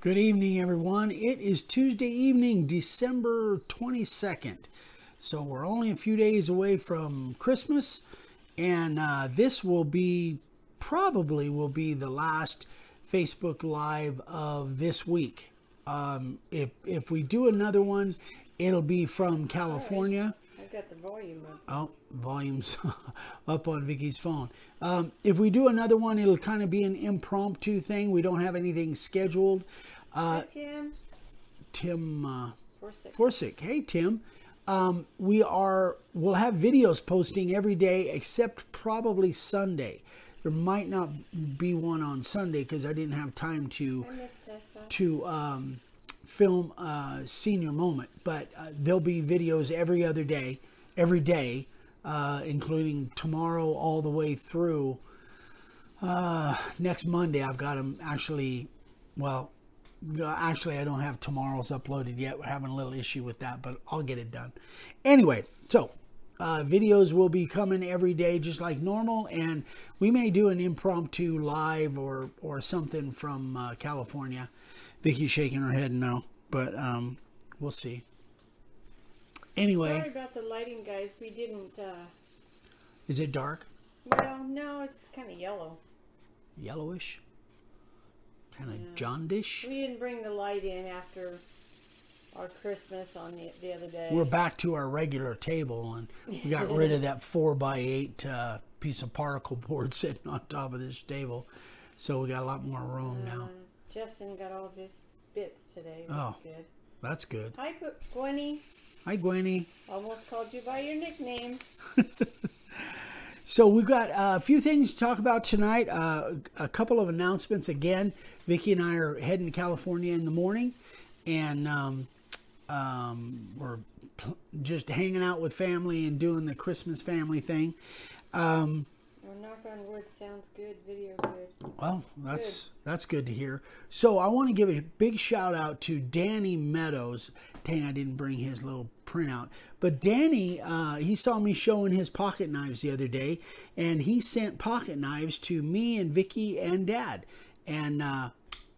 Good evening, everyone. It is Tuesday evening, December 22nd. So we're only a few days away from Christmas, and uh, this will be probably will be the last Facebook Live of this week. Um, if if we do another one, it'll be from California. I've got the volume up. Oh, volume's up on Vicki's phone. Um, if we do another one, it'll kind of be an impromptu thing. We don't have anything scheduled. Uh, Hi, Tim. Tim uh, Forsyth. Forsick. Hey, Tim. Um, we are. We'll have videos posting every day except probably Sunday. There might not be one on Sunday because I didn't have time to I miss Tessa. to um, film a senior moment, but uh, there'll be videos every other day, every day, uh, including tomorrow all the way through uh, next Monday. I've got them actually, well, uh, actually, I don't have tomorrow's uploaded yet. We're having a little issue with that, but I'll get it done. Anyway, so uh, videos will be coming every day just like normal, and we may do an impromptu live or or something from uh, California. Vicki's shaking her head no, but um, we'll see. Anyway, Sorry about the lighting, guys. We didn't. Uh, is it dark? well, no, it's kind of yellow. Yellowish? Kind of jaundish? We didn't bring the light in after our Christmas on the, the other day. We're back to our regular table, and we got rid of that four by eight uh, piece of particle board sitting on top of this table, so we got a lot more room now. Justin got all of his bits today. Oh. That's good. That's good. Hi, Gw- Gwenny. Hi, Gwenny. Almost called you by your nickname. So we've got uh, a few things to talk about tonight. Uh, a couple of announcements again. Vicki and I are heading to California in the morning, and um, um, we're just hanging out with family and doing the Christmas family thing. Um, Well, knock on wood sounds good. Video good. Well, that's that's good to hear. So I want to give a big shout out to Danny Meadows. Dang, I didn't bring his little printout. But Danny, uh, he saw me showing his pocket knives the other day, and he sent pocket knives to me and Vicki and Dad. And uh,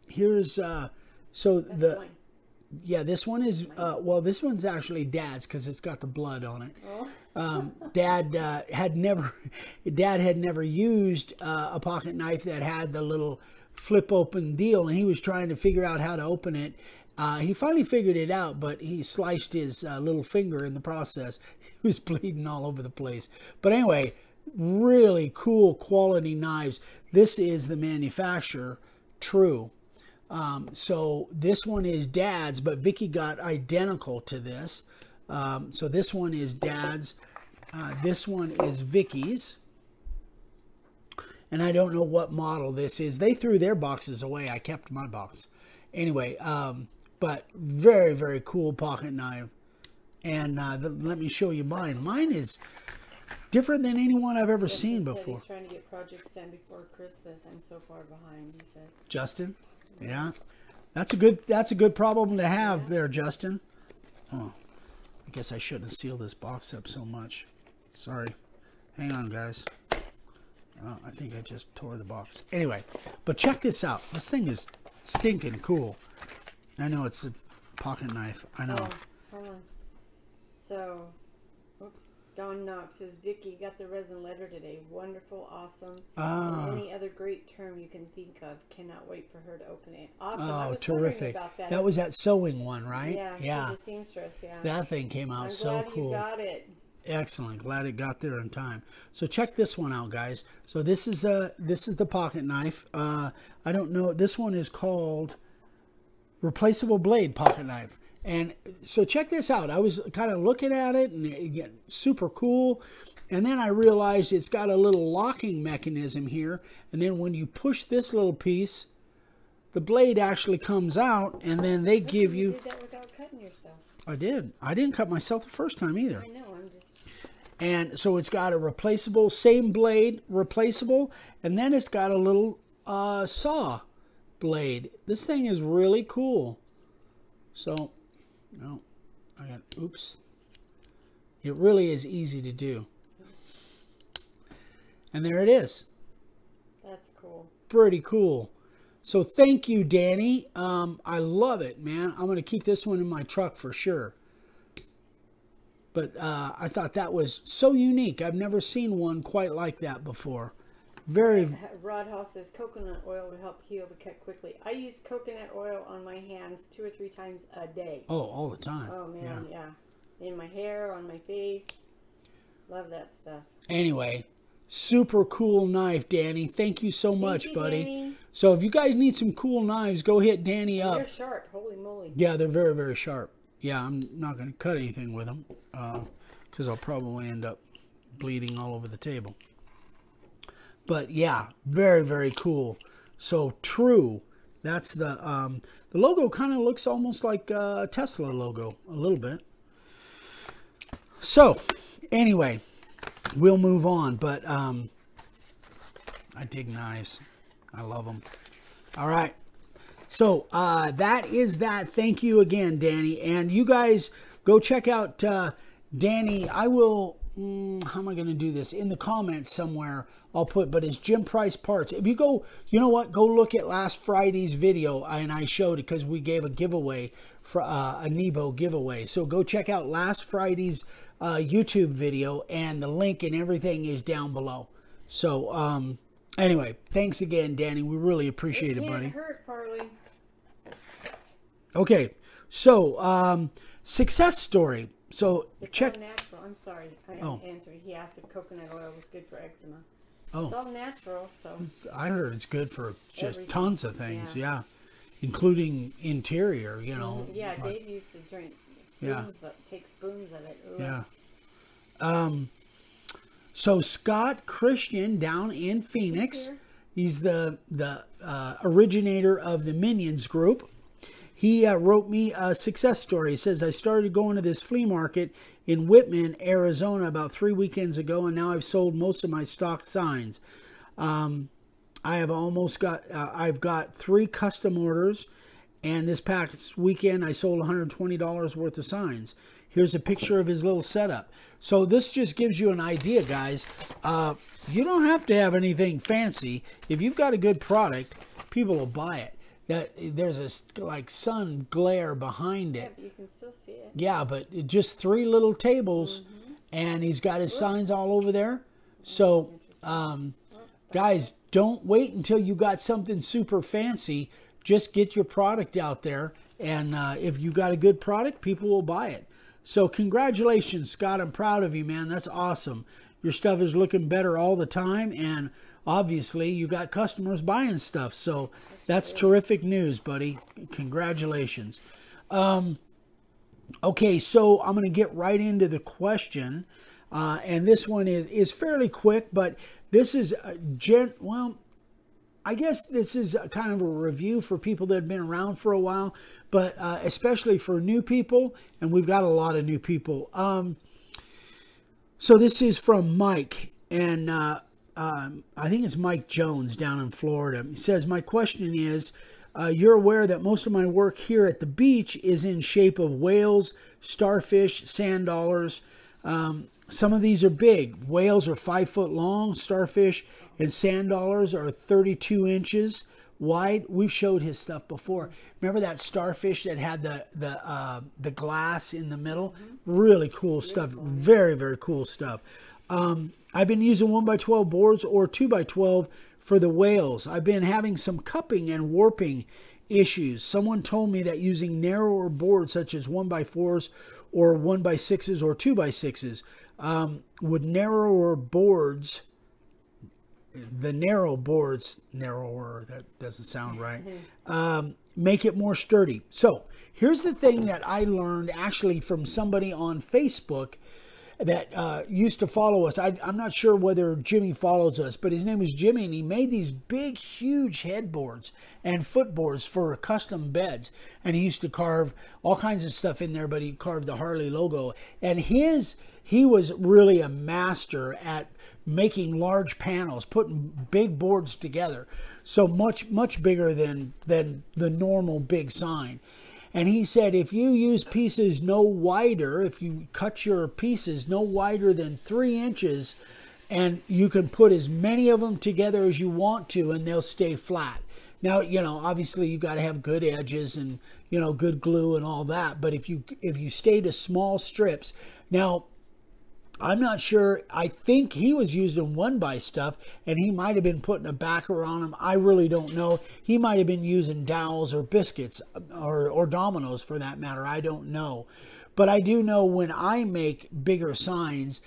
here's uh, so the Mine. Yeah, this one is uh, well, this one's actually Dad's because it's got the blood on it. Oh, um, dad uh, had never dad had never used uh, a pocket knife that had the little flip open deal and he was trying to figure out how to open it. Uh, he finally figured it out but he sliced his uh, little finger in the process. He was bleeding all over the place. But anyway really cool quality knives. This is the manufacturer true um, so this one is dad's, but Vicki got identical to this. Um, so this one is dad's. Uh, this one is Vicki's. And I don't know what model this is. They threw their boxes away. I kept my box. Anyway, um, but very, very cool pocket knife. And uh, the, let me show you mine. Mine is different than anyone I've ever seen Justin before. He's trying to get projects done before Christmas. I'm so far behind. He said. Justin. Yeah, that's a good that's a good problem to have there, Justin. Oh, I guess I shouldn't have sealed this box up so much. Sorry. Hang on, guys. Oh, I think I just tore the box. Anyway, but check this out. This thing is stinking cool. I know it's a pocket knife. I know. Oh, hold on. So. Don Knox says Vicki got the resin letter today. Wonderful, awesome. Ah. Any other great term you can think of. Cannot wait for her to open it. Awesome. Oh, terrific. That. That was that sewing one, right? yeah. Yeah. Seamstress. Yeah. That thing came out I'm so cool. you got it. Excellent. Glad it got there in time. So check this one out, guys. So this is a this is the pocket knife. Uh, I don't know. This one is called replaceable blade pocket knife. And so check this out. I was kind of looking at it and it get super cool. And then I realized it's got a little locking mechanism here. And then when you push this little piece, the blade actually comes out and then they give You you did that without cutting yourself. I did. I didn't cut myself the first time either. I know. I'm just. And so it's got a replaceable, same blade, replaceable, and then it's got a little uh, saw blade. This thing is really cool. So, no, I got, oops. It really is easy to do. And there it is. That's cool. Pretty cool. So thank you, Danny. Um, I love it, man. I'm going to keep this one in my truck for sure. But uh, I thought that was so unique. I've never seen one quite like that before. Very. Rod Hall says coconut oil will help heal the cut quickly. I use coconut oil on my hands two or three times a day. Oh, all the time. Oh man, yeah. yeah. In my hair, on my face. Love that stuff. Anyway, super cool knife, Danny. Thank you so much, you, buddy. Danny. So if you guys need some cool knives, go hit Danny up. They're sharp. Holy moly. Yeah, they're very, very sharp. Yeah, I'm not going to cut anything with them because uh, I'll probably end up bleeding all over the table. But yeah, very, very cool. So true. That's the um, the logo. Kind of looks almost like a Tesla logo a little bit. So anyway, we'll move on. But um, I dig knives. I love them. All right. So uh, that is that. Thank you again, Danny. And you guys go check out uh, Danny. I will. Mm, how am I going to do this? In the comments somewhere, I'll put. But it's Jim Price Parts. If you go, you know what? Go look at last Friday's video, and I showed it because we gave a giveaway for uh, a Nebo giveaway. So go check out last Friday's uh, YouTube video, and the link and everything is down below. So um, anyway, thanks again, Danny. We really appreciate it, it buddy. Hurt, Farley. Okay, so um, success story. So check. I'm sorry. I didn't Oh. answered. He asked if coconut oil was good for eczema. Oh. It's all natural, so I heard it's good for just Everything. tons of things. Yeah. Including interior. You know. yeah. like- Dave used to drink spoons, Yeah. but take spoons of it. Ugh. Yeah. Um, so Scott Christian down in Phoenix, here. he's the the uh, originator of the Minions group. He uh, wrote me a success story. He says I started going to this flea market in Wittmann, Arizona, about three weekends ago, and now I've sold most of my stock signs. Um, I have almost got uh, I've got three custom orders, and this past weekend I sold $120 worth of signs. Here's a picture of his little setup. So this just gives you an idea, guys. Uh, you don't have to have anything fancy. If you've got a good product, people will buy it. That there's a like sun glare behind Yeah, it. but you can still see it. Yeah, but just three little tables, and he's got his signs all over there. So, um, guys, don't wait until you got something super fancy. Just get your product out there, and uh, if you got a good product, people will buy it. So, congratulations, Scott. I'm proud of you, man. That's awesome. Your stuff is looking better all the time, and obviously, you got customers buying stuff. So, that's terrific news, buddy. Congratulations. Okay, so I'm going to get right into the question, uh, and this one is is fairly quick, but this is a gen. Well, I guess this is a kind of a review for people that have been around for a while, but uh, especially for new people, and we've got a lot of new people. Um, so this is from Mike, and uh, um, I think it's Mike Jones down in Florida. He says, "My question is." Uh, you're aware that most of my work here at the beach is in shape of whales, starfish, sand dollars. Um, some of these are big. Whales are five foot long. Starfish and sand dollars are 32 inches wide. We've showed his stuff before. Remember that starfish that had the the uh, the glass in the middle? Really cool stuff. Very very cool stuff. Um, I've been using one by 12 boards or two by 12 for the whales. I've been having some cupping and warping issues. Someone told me that using narrower boards such as 1x4s or 1x6s or 2x6s um, would narrower boards, the narrow boards, narrower, that doesn't sound right, um, make it more sturdy. So here's the thing that I learned actually from somebody on Facebook that uh, used to follow us. I, I'm not sure whether Jimmy follows us, but his name is Jimmy, and he made these big, huge headboards and footboards for custom beds. And he used to carve all kinds of stuff in there, but he carved the Harley logo. And his he was really a master at making large panels, putting big boards together. So much, much bigger than than the normal big sign. And he said if you use pieces no wider, if you cut your pieces no wider than three inches, and you can put as many of them together as you want to, and they'll stay flat. Now, you know, obviously you've got to have good edges and, you know, good glue and all that. But if you if you stay to small strips, now I'm not sure. I think he was using one by stuff and he might have been putting a backer on them. I really don't know. He might have been using dowels or biscuits or, or dominoes for that matter. I don't know. But I do know when I make bigger signs,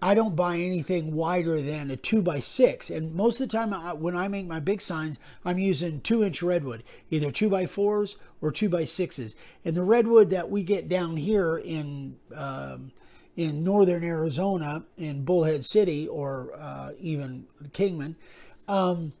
I don't buy anything wider than a two by six. And most of the time, I, when I make my big signs, I'm using two inch redwood, either two by fours or two by sixes. And the redwood that we get down here in um, in northern Arizona, in Bullhead City, or uh, even Kingman, um,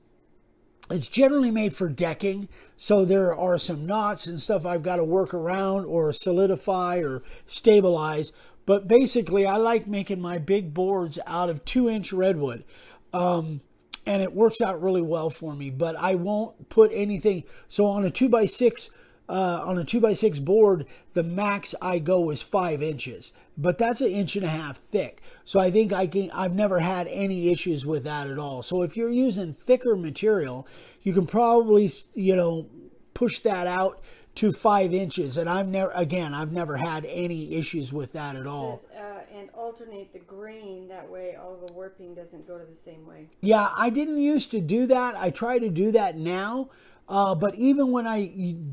it's generally made for decking. So there are some knots and stuff I've got to work around or solidify or stabilize. But basically, I like making my big boards out of two inch redwood. Um, and it works out really well for me, but I won't put anything. So on a two by six, uh, on a two by six board, the max I go is five inches, but that's an inch and a half thick. So I think I can. I've never had any issues with that at all. So if you're using thicker material, you can probably you know push that out to five inches, and I've never again I've never had any issues with that at all. Says, uh, and alternate the grain that way all the warping doesn't go to the same way. Yeah, I didn't used to do that. I try to do that now. Uh, but even when I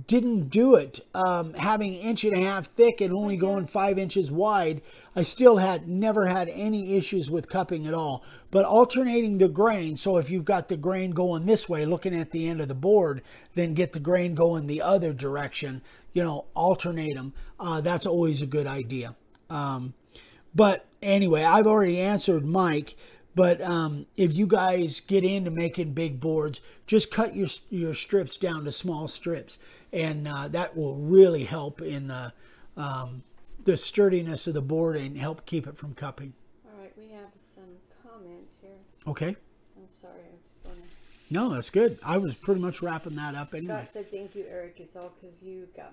didn't do it, um, having an inch and a half thick and only going five inches wide, I still had never had any issues with cupping at all. But alternating the grain, so if you've got the grain going this way, looking at the end of the board, then get the grain going the other direction, you know, alternate them. Uh, that's always a good idea. Um, but anyway, I've already answered Mike. But um, if you guys get into making big boards, just cut your your strips down to small strips, and uh, that will really help in the um, the sturdiness of the board and help keep it from cupping. All right, we have some comments here. Okay. I'm sorry, I just want to. No, that's good. I was pretty much wrapping that up anyway. Scott said, "Thank you, Eric. It's all because you got,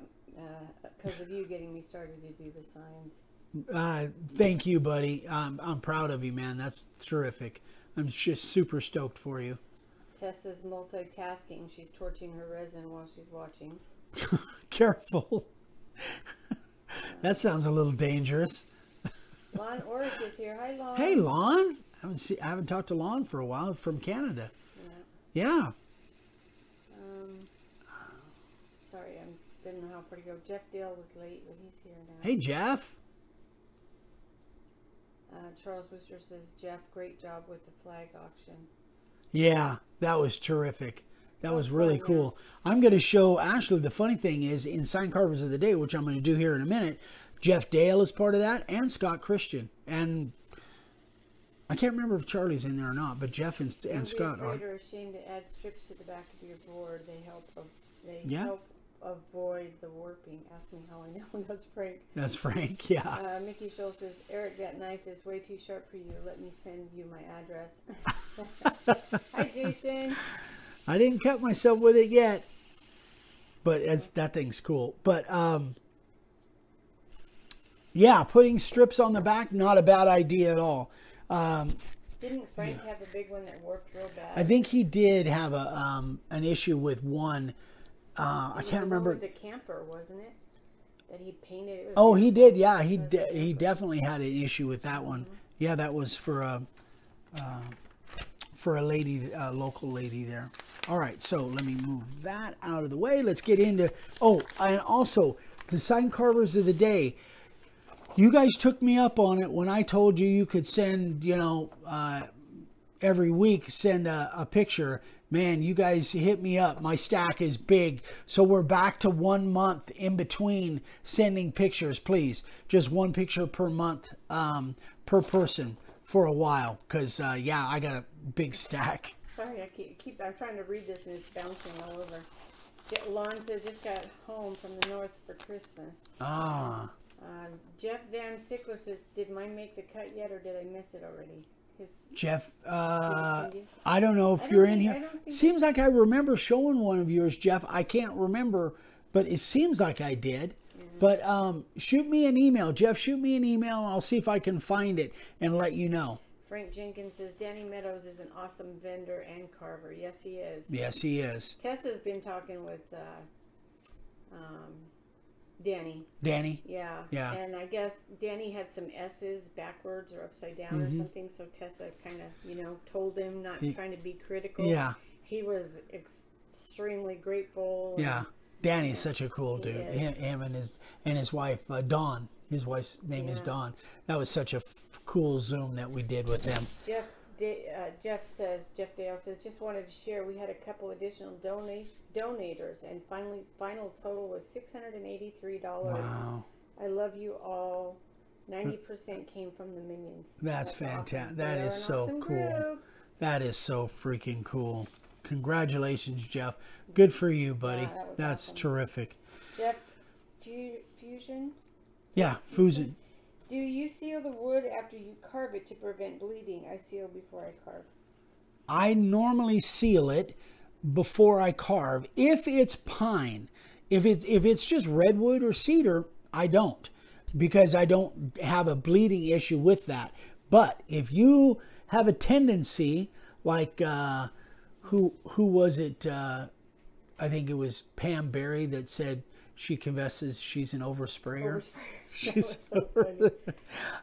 because of you getting me started to do the signs." Uh, thank you, buddy. Um, I'm proud of you, man. That's terrific. I'm just super stoked for you. Tessa's multitasking. She's torching her resin while she's watching. Careful. that sounds a little dangerous. Lon Oric is here. Hi, Lon. Hey, Lon. I haven't, see, I haven't talked to Lon for a while from Canada. Yeah. Yeah. Um, sorry, I didn't know how far to go. Jeff Dale was late, but he's here now. Hey, Jeff. Uh, Charles Worcester says, Jeff, great job with the flag auction. Yeah, that was terrific. That was really cool. I'm going to show, actually, the funny thing is in Sign Carvers of the Day, which I'm going to do here in a minute, Jeff Dale is part of that and Scott Christian. And I can't remember if Charlie's in there or not, but Jeff and, and Scott are. or ashamed to add strips to the back of your board. They help. They Yeah. help avoid the warping. Ask me how I know. That's Frank. That's Frank, yeah. Uh, Mickey Schultz says, Eric, that knife is way too sharp for you. Let me send you my address. Hi, Jason. I didn't cut myself with it yet, but that thing's cool. But um, yeah, putting strips on the back not a bad idea at all. Um, Didn't Frank have a big one that warped real bad? I think he did have a um, an issue with one. Uh, I can't remember. The camper, wasn't it? That he painted. It Oh, he did. Yeah, he de- he definitely had an issue with that one. Yeah, that was for a uh, for a lady, a local lady there. All right, so let me move that out of the way. Let's get into. Oh, and also the sign carvers of the day. You guys took me up on it when I told you you could send, you know, uh, every week send a, a picture. Man, you guys hit me up. My stack is big. So we're back to one month in between sending pictures, please. Just one picture per month um, per person for a while. Because, uh, yeah, I got a big stack. Sorry, I keep, keep. I'm trying to read this and it's bouncing all over. Je- Lon said just got home from the north for Christmas. Ah, Uh, Jeff Van Sickler says, "Did mine make the cut yet, or did I miss it already?" Jeff, uh, I don't know if I you're don't in here. Don't think- Seems like I remember showing one of yours, Jeff. I can't remember, but it seems like I did. But um, shoot me an email, Jeff. Shoot me an email, and I'll see if I can find it and let you know. Frank Jenkins says Danny Meadows is an awesome vendor and carver. Yes, he is. Yes, he is. Tessa's been talking with uh, um, Danny. Danny. Yeah. Yeah. And I guess Danny had some S's backwards or upside down Mm-hmm. or something. So Tessa kind of, you know, told him not trying to be critical. Yeah. He was ex- extremely grateful. and- Yeah. Danny's such a cool dude. Him, him and his and his wife uh, Dawn. His wife's name is Yeah. Dawn. That was such a f- cool Zoom that we did with them. Jeff Uh, Jeff says Jeff Dale says just wanted to share we had a couple additional donate donators and finally final total was six hundred and eighty three dollars. Wow. I love you all. Ninety percent came from the minions. That's awesome. fantastic. That They're is so awesome cool. group. That is so freaking cool. Congratulations, Jeff. Good for you, buddy. Yeah, that That's awesome. terrific. Jeff Fu- Fusion. Yeah, Fusion. Do you seal the wood after you carve it to prevent bleeding? I seal before I carve. I normally seal it before I carve. If it's pine, if it's if it's just redwood or cedar, I don't because I don't have a bleeding issue with that. But if you have a tendency, like uh, who who was it? Uh, I think it was Pam Berry that said she confesses she's an oversprayer. That was so.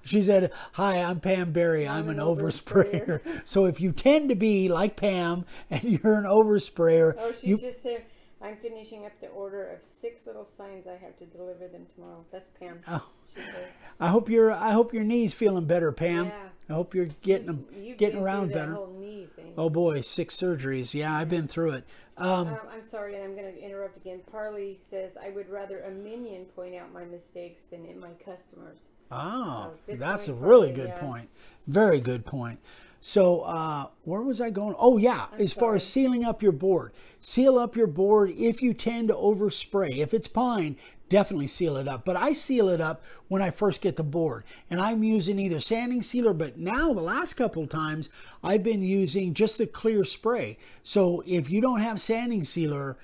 She said, "Hi, I'm Pam Berry. I'm, an, oversprayer. so if you tend to be like Pam and you're an oversprayer, Oh, she's you just here. I'm finishing up the order of six little signs. I have to deliver them tomorrow. That's Pam. Oh. I hope your I hope your knees feeling better, Pam. Yeah. I hope you're getting them You've getting around better. whole knee thing. Oh boy, six surgeries. Yeah, I've been through it. Um, Um, I'm sorry, and I'm going to interrupt again. Parley says, I would rather a minion point out my mistakes than in my customers. oh, so that's a point, really good yeah. point. Very good point. So, uh, where was I going? Oh, yeah. as far as sealing up your board, seal up your board if you tend to overspray. If it's pine, definitely seal it up. But I seal it up when I first get the board, and I'm using either sanding sealer. But now, the last couple of times, I've been using just the clear spray. So, if you don't have sanding sealer,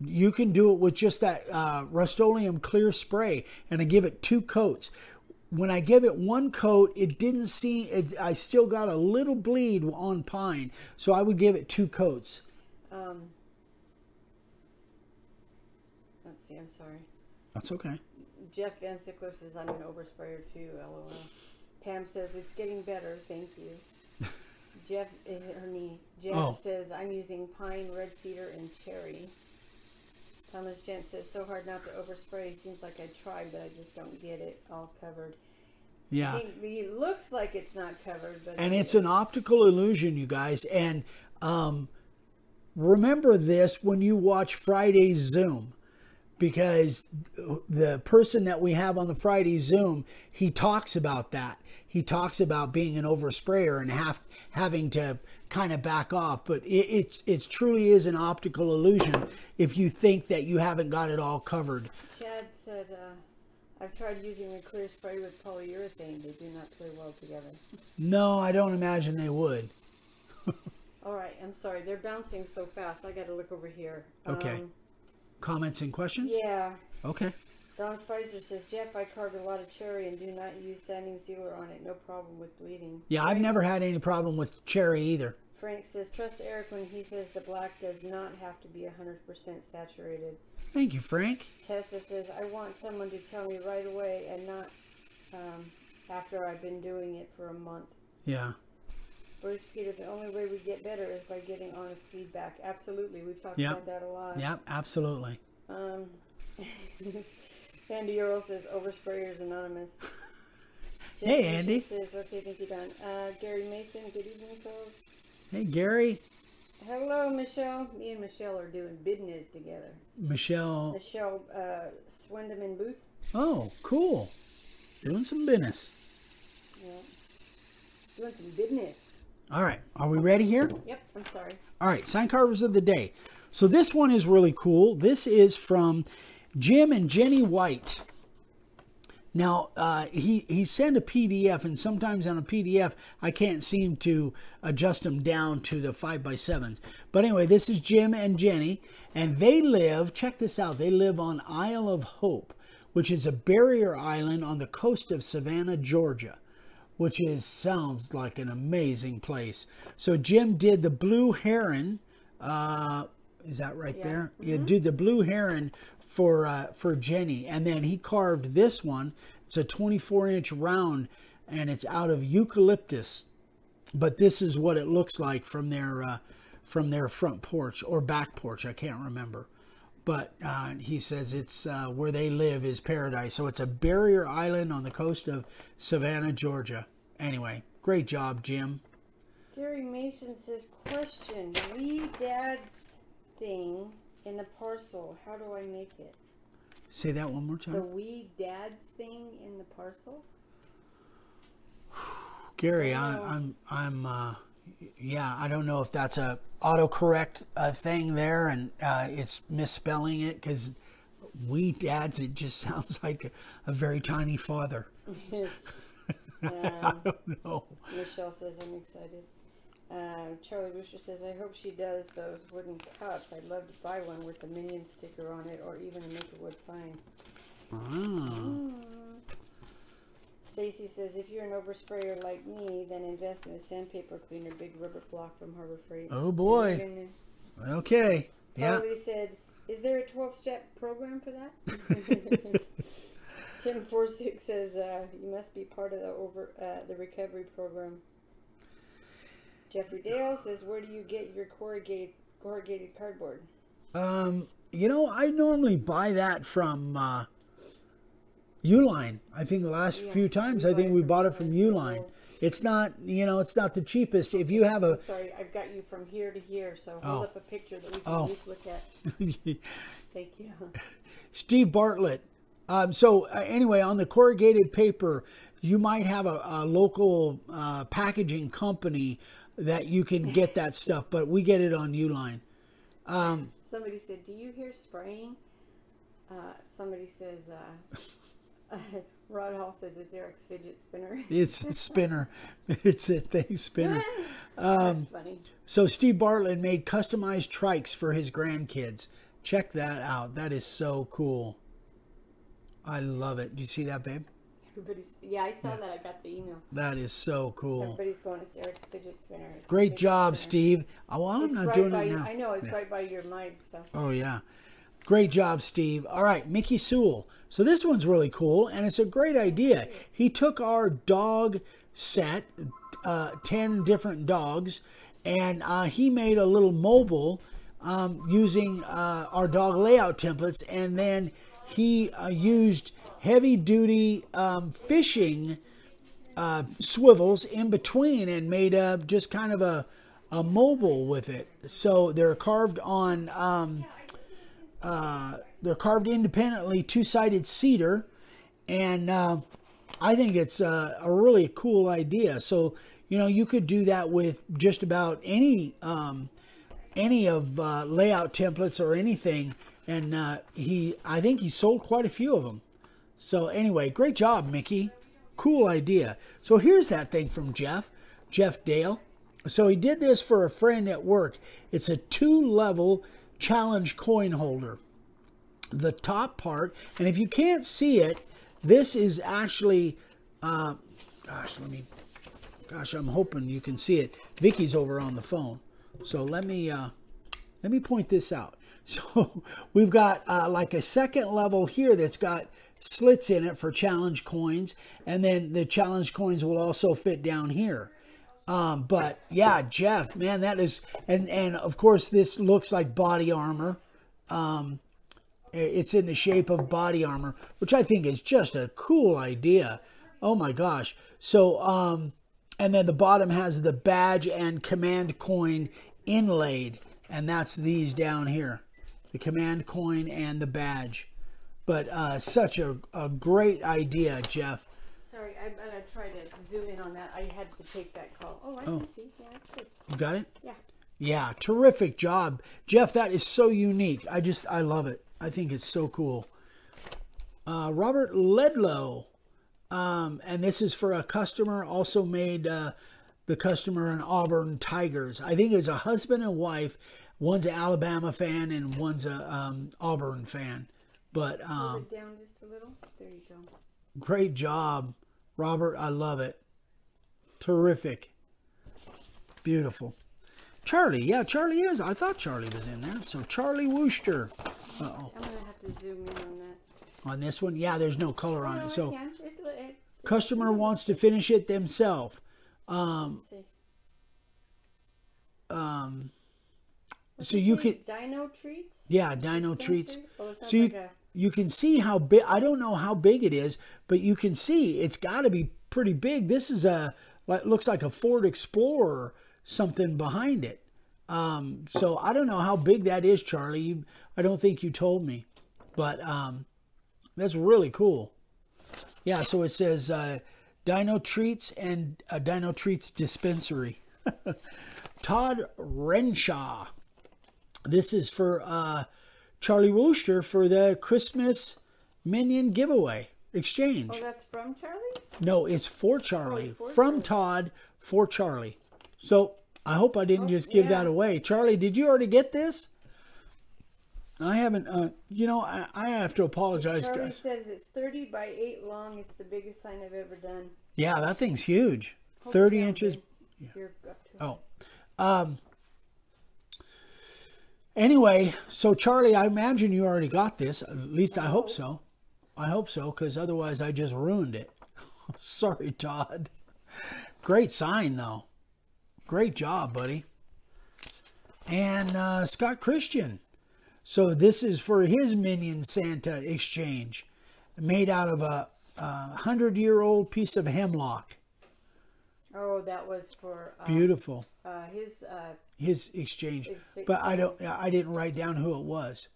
you can do it with just that uh, Rust-Oleum clear spray, and I give it two coats when I give it one coat, it didn't see. It, I still got a little bleed on pine, so I would give it two coats. Um, let's see, I'm sorry. That's okay. Jeff Van Sickler says, I'm an oversprayer too, lol. Pam says, it's getting better, thank you. Jeff, eh, her knee. Jeff Oh. says, I'm using pine, red cedar, and cherry. Thomas Gent says, so hard not to overspray. Seems like I tried, but I just don't get it all covered. Yeah, It, it looks like it's not covered, but and it it's is. an optical illusion, you guys. And um, remember this when you watch Friday's Zoom, because the person that we have on the Friday Zoom, he talks about that. He talks about being an oversprayer and have having to kind of back off. But it, it it truly is an optical illusion if you think that you haven't got it all covered. Chad said, uh, I've tried using the clear spray with polyurethane. They do not play well together. No, I don't imagine they would. All right, I'm sorry. They're bouncing so fast. I got to look over here. Okay. Um, Comments and questions? yeah. Okay. Don Spicer says, Jeff, I carved a lot of cherry and do not use sanding sealer on it. No problem with bleeding. Yeah, I've never had any problem with cherry either. Frank says, trust Eric when he says the black does not have to be 100% saturated. Thank you, Frank. Tessa says, I want someone to tell me right away and not um, after I've been doing it for a month. Yeah. Bruce Peter, the only way we get better is by getting honest feedback. Absolutely. We've talked Yep. about that a lot. Yep, absolutely. Um, Andy Earl says Oversprayers Anonymous. Jeff Hey, Andy. Says, okay, thank you, Don. Uh, Gary Mason, good evening, folks. Hey, Gary, Hello, Michelle. Me and Michelle are doing business together. Michelle. Michelle uh, Swindleman Booth. Oh, cool. Doing some business. Yeah. Doing some business. All right, are we ready here? Yep, I'm sorry. All right, sign carvers of the day. So this one is really cool. This is from Jim and Jenny White. Now uh, he he sent a PDF, and sometimes on a PDF I can't seem to adjust them down to the five by sevens. But anyway, this is Jim and Jenny, and they live. Check this out. They live on Isle of Hope, which is a barrier island on the coast of Savannah, Georgia. Which is sounds like an amazing place. So Jim did the blue heron. Uh, is that right Yeah. there? Yeah, did the blue heron for uh, for Jenny, and then he carved this one. It's a 24 inch round, and it's out of eucalyptus. But this is what it looks like from their uh, from their front porch or back porch. I can't remember. But uh, he says it's uh, where they live is paradise. So it's a barrier island on the coast of Savannah, Georgia. Anyway, great job, Jim. Gary Mason says, question, we dads thing in the parcel, how do I make it? Say that one more time. The we dads thing in the parcel? Gary, I, Oh. I'm, I'm, uh, yeah, I don't know if that's a autocorrect uh, thing there and uh, it's misspelling it because we dads, it just sounds like a, a very tiny father. I don't know. Michelle says, I'm excited. Uh, Charlie Wooster says, I hope she does those wooden cups. I'd love to buy one with the Minion sticker on it or even a Make-A-Wood sign. Ah. Stacy says, if you're an oversprayer like me, then invest in a sandpaper cleaner, big rubber block from Harbor Freight. Oh, boy. Okay. Yeah. Harley said, is there a 12-step program for that? Tim Forsix says, uh, you must be part of the over uh, the recovery program. Jeffrey Dale says, where do you get your corrugated, corrugated cardboard? Um, you know, I normally buy that from uh, Uline. I think the last Yeah, few times, I think we bought it from Uline. It's not, you know, it's not the cheapest. If you have a, Sorry, I've got you from here to here, so hold Oh. up a picture that we can Oh. at least look at. Thank you. Steve Bartlett. Um, so uh, anyway, on the corrugated paper, you might have a, a local uh, packaging company that you can get that stuff, but we get it on Uline. Somebody said, "Do you hear spraying?" Uh, somebody says, uh, "Rod Hall says it's Eric's fidget spinner." It's a spinner. It's a thing spinner. That's funny. So Steve Bartlett made customized trikes for his grandkids. Check that out. That is so cool. I love it. Do you see that, babe? Everybody's yeah, I saw that. I got the email. That is so cool. Everybody's going. It's Eric's fidget spinner. It's Great fidget job, spinner." Steve. Oh, well, I'm It's not right doing by, it now. I know it's Yeah. right by your mic. So Oh yeah. Great job, Steve. All right, Mickey Sewell. So this one's really cool, and it's a great idea. He took our dog set, uh, ten different dogs, and uh, he made a little mobile um, using uh, our dog layout templates, and then he uh, used heavy-duty um, fishing uh, swivels in between and made a just kind of a a mobile with it. So they're carved on. Um, uh, they're carved independently, two-sided cedar, and uh, I think it's a, a really cool idea. So you know you could do that with just about any um, any of uh, layout templates or anything. And uh, he, I think he sold quite a few of them. So anyway, great job, Mickey. Cool idea. So here's that thing from Jeff, Jeff Dale. So he did this for a friend at work. It's a two-level challenge coin holder. The top part, and if you can't see it, this is actually, uh, gosh, let me, gosh, I'm hoping you can see it. Vicki's over on the phone, so let me, uh, let me point this out. So we've got uh, like a second level here that's got slits in it for challenge coins, and then the challenge coins will also fit down here. Um, but yeah, Jeff, man, that is, and and of course this looks like body armor. Um, it's in the shape of body armor, which I think is just a cool idea. Oh my gosh! So um, and then the bottom has the badge and command coin inlaid, and that's these down here, the command coin and the badge. But uh, such a, a great idea, Jeff. sorry, I'm gonna try to zoom in on that. I had to take that call. Oh, I can see. Yeah, that's good. You got it? Yeah. Yeah, terrific job, Jeff. That is so unique. I just I love it. I think it's so cool. Uh, Robert Ledlow, um, and this is for a customer. Also made uh, the customer an Auburn Tigers. I think it's a husband and wife. One's an Alabama fan and one's a um, Auburn fan. But um, down just a little. There you go. great job, Robert. I love it. Terrific. Beautiful. Charlie, yeah, Charlie is. I thought Charlie was in there. So Charlie Wooster Uh oh. I'm gonna have to zoom in on that. on this one. Yeah, there's no color on No, it. So can. It- it- customer wants to finish it themselves. Um, um, What's so you could, Dino treats. yeah, Dino treats. Oh, So you, like you can see how big. I don't know how big it is, but you can see it's got to be pretty big. This is a like looks like a Ford Explorer, something behind it. Um, so I don't know how big that is, Charlie. You, I don't think you told me, but um, that's really cool. Yeah, so it says uh, Dino Treats and uh, Dino Treats Dispensary. Todd Renshaw. This is for uh, Charlie Wooster for the Christmas Minion giveaway exchange. Oh, that's from Charlie. No, it's for Charlie. for from Charlie. Todd for Charlie. So I hope I didn't just give Oh, yeah. that away. Charlie, did you already get this? I haven't. Uh, you know, I, I have to apologize, Charlie guys. says it's 30 by 8 long. It's the biggest sign I've ever done. Yeah, that thing's huge. It Thirty inches. babe. You're up to it. Oh. Um. Anyway, so Charlie, I imagine you already got this. At least I hope so. I hope so, because otherwise I just ruined it. Sorry, Todd. Great sign, though. Great job, buddy. And uh, Scott Christian. So this is for his Minion Santa exchange, made out of a, a hundred-year-old piece of hemlock. Oh, that was for uh, Beautiful. uh, his. Uh, his exchange. Ex- But I don't. I didn't write down who it was.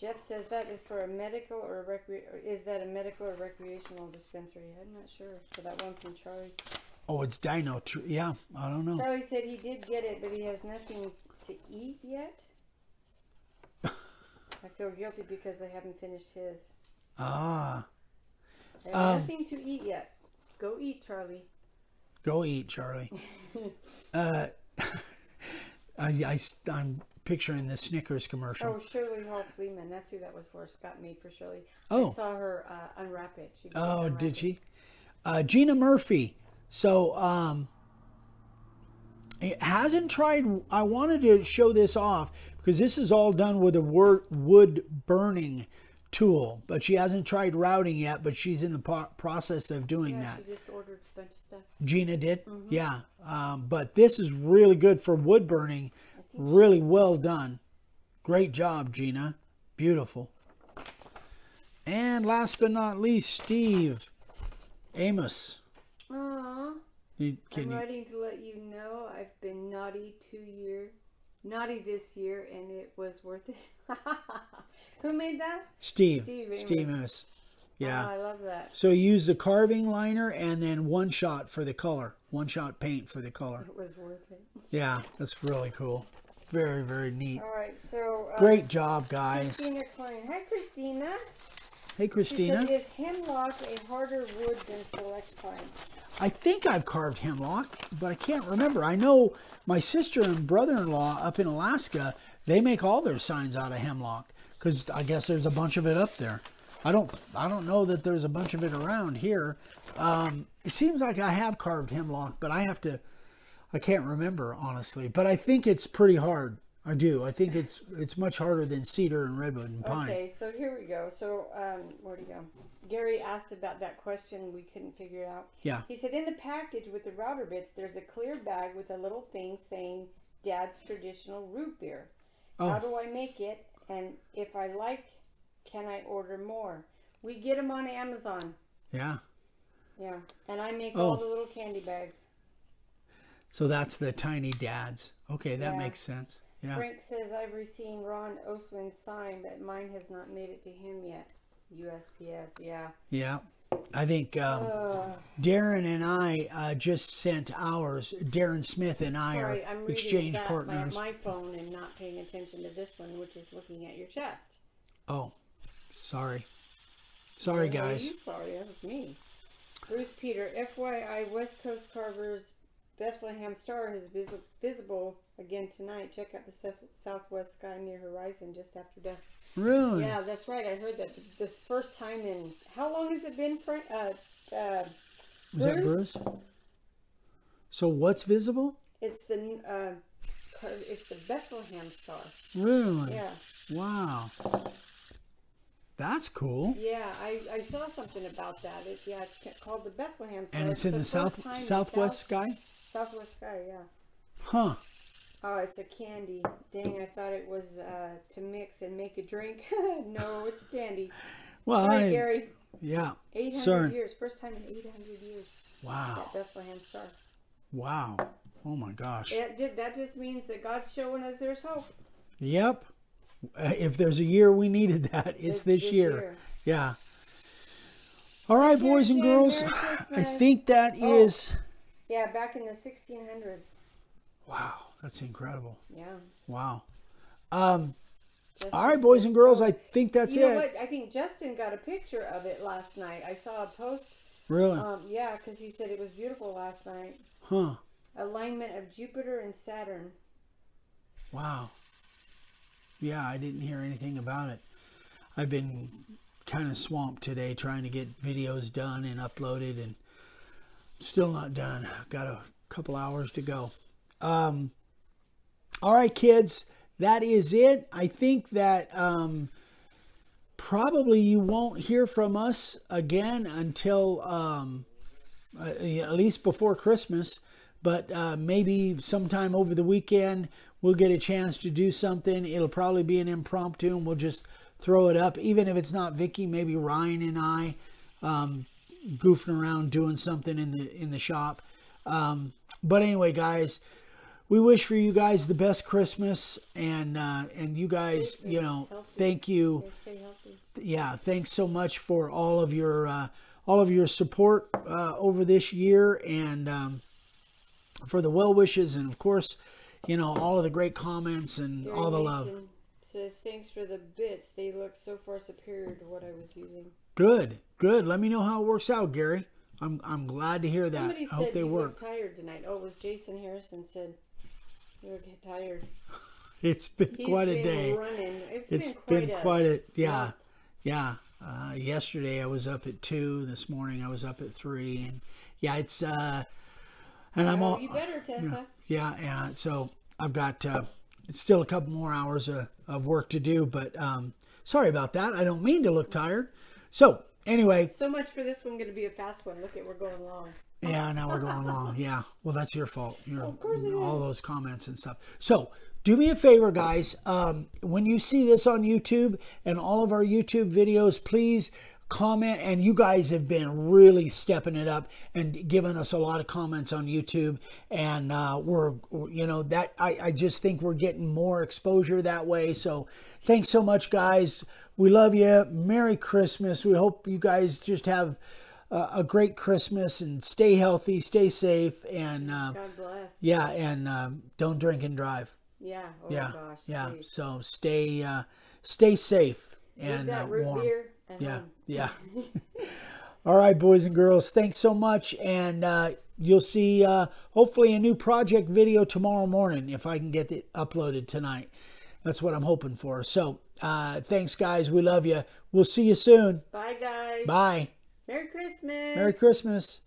Jeff says that is for a medical or a recre- Is that a medical or recreational dispensary? I'm not sure. For that one from Charlie. Oh, it's Dino. Tr- yeah, I don't know. Charlie said he did get it, but he has nothing to eat yet. I feel guilty because I haven't finished his. Ah, Um, nothing to eat yet. Go eat, Charlie. go eat, Charlie. uh, I, I, I'm picturing the Snickers commercial. Oh, Shirley Hall Fleeman. That's who that was for. Scott made for Shirley. Oh. I saw her uh, unwrap it. She Oh, unwrap did it. she? Uh, Gina Murphy. So, um, it hasn't tried. I wanted to show this off because this is all done with a wood burning tool, but she hasn't tried routing yet. But she's in the process of doing Yeah, that. she just ordered a bunch of stuff. Gina did, yeah. Um, but this is really good for wood burning. Really well done. Great job, Gina. Beautiful. And last but not least, Steve Amos. Aww. You, I'm you, writing to let you know I've been naughty two year, naughty this year, and it was worth it. Who made that? Steve. Steve Amos. Steve Amos. Yeah. Oh, I love that. So you use the carving liner and then one shot for the color. One shot paint for the color. It was worth it. Yeah, that's really cool. Very, very neat. All right, so uh, Great job, guys. Christina Klein. Hi, Christina. Hey, She Christina. said, "Is hemlock a harder wood than select pine?" I think I've carved hemlock, but I can't remember. I know my sister and brother-in-law up in Alaska, they make all their signs out of hemlock because I guess there's a bunch of it up there. I don't, I don't know that there's a bunch of it around here. Um, it seems like I have carved hemlock, but I have to, I can't remember honestly. But I think it's pretty hard. I do. I think it's it's much harder than cedar and redwood and pine. Okay, so here we go. So um, where do he go? Gary asked about that question we couldn't figure it out. Yeah. He said in the package with the router bits, there's a clear bag with a little thing saying "Dad's traditional root beer." Oh. How do I make it? And if I like, can I order more? We get them on Amazon. Yeah. Yeah, and I make Oh. all the little candy bags. So that's the tiny dads. Okay, that Yeah. makes sense. Yeah. Frank says I've received Ron Oswin's sign, but mine has not made it to him yet. USPS, yeah. Yeah. I think um. Darren and I uh, just sent ours. Darren Smith and I Sorry, are I'm exchange that partners. by my phone and not paying attention to this one, which is looking at your chest. Oh, sorry. Sorry, are guys. you sorry, that was me. Bruce Peter, FYI, West Coast Carver's Bethlehem Star is vis- visible again tonight. Check out the southwest sky near horizon just after dusk. Really? Yeah, that's right. I heard that the first time in how long has it been, Frank? Uh, uh, Was that Bruce? So what's visible? It's the uh, it's the Bethlehem star. Really? Yeah, Wow. That's cool. yeah. I, I saw something about that. It, yeah, it's called the Bethlehem star. And it's in the first south southwest South- sky? Southwest sky. Yeah. Huh. Oh, it's a candy. Dang, I thought it was uh, to mix and make a drink. no, it's candy. Well, Sorry, I, Gary. yeah. 800 Sorry. years. First time in 800 years. Wow. That Bethlehem star. Wow. Oh my gosh. It, that just means that God's showing us there's hope. Yep. Uh, If there's a year we needed that, it's this, year. Yeah. All right, boys and girls. I think that Oh. is. Yeah, back in the 1600s. Wow. That's incredible. Yeah. Wow. Um. Justin All right, boys and girls. I think that's you know it. what? I think Justin got a picture of it last night. I saw a post. Really? Um, yeah, because he said it was beautiful last night. Huh. Alignment of Jupiter and Saturn. Wow. Yeah, I didn't hear anything about it. I've been kind of swamped today trying to get videos done and uploaded and still not done. Got a couple hours to go. Um, all right, kids, that is it. I think that um, probably you won't hear from us again until um, uh, at least before Christmas, but uh, maybe sometime over the weekend we'll get a chance to do something. It'll probably be an impromptu, and we'll just throw it up. Even if it's not Vicki, maybe Ryan and I um, goofing around doing something in the in the shop. Um, but anyway, guys, we wish for you guys the best Christmas, and uh, and you guys, you know, thank you stay healthy. yeah, thanks so much for all of your uh, all of your support uh, over this year, and um, for the well wishes, and of course, you know all of the great comments and Gary all the love. Says thanks for the bits. They look so far superior to what I was using. Good, good. Let me know how it works out, Gary. I'm I'm glad to hear that. Somebody I hope they work. tired tonight. Oh, it was Jason Harrison said you look tired. It's been He's quite a day. running. It's It's been been quite, a, a yeah, yeah. Uh, yesterday I was up at two. This morning I was up at three, and yeah, it's uh, and I'm Oh, all you better, Tessa. Yeah, yeah. So I've got uh, it's still a couple more hours of, of work to do, but um, sorry about that. I don't mean to look tired. So anyway, So much for this one. Going to be a fast one. Look at we're going long. yeah. Now we're going long. Yeah. Well, that's your fault. You know, course it all those comments and stuff. So do me a favor, guys. Um, when you see this on YouTube and all of our YouTube videos, please comment and you guys have been really stepping it up and giving us a lot of comments on youtube and uh, we're you know that I, I just think we're getting more exposure that way so thanks so much guys we love you merry christmas we hope you guys just have uh, a great christmas and stay healthy stay safe and uh, God bless. yeah and um, don't drink and drive Yeah. Oh yeah gosh. yeah please. so stay uh, stay safe and that uh, warm yeah, home. yeah. All right, boys and girls, thanks so much, and uh, you'll see uh, hopefully a new project video tomorrow morning if I can get it uploaded tonight. That's what I'm hoping for. So, uh, thanks, guys. We love you. We'll see you soon. Bye, guys. Bye. Merry Christmas. Merry Christmas.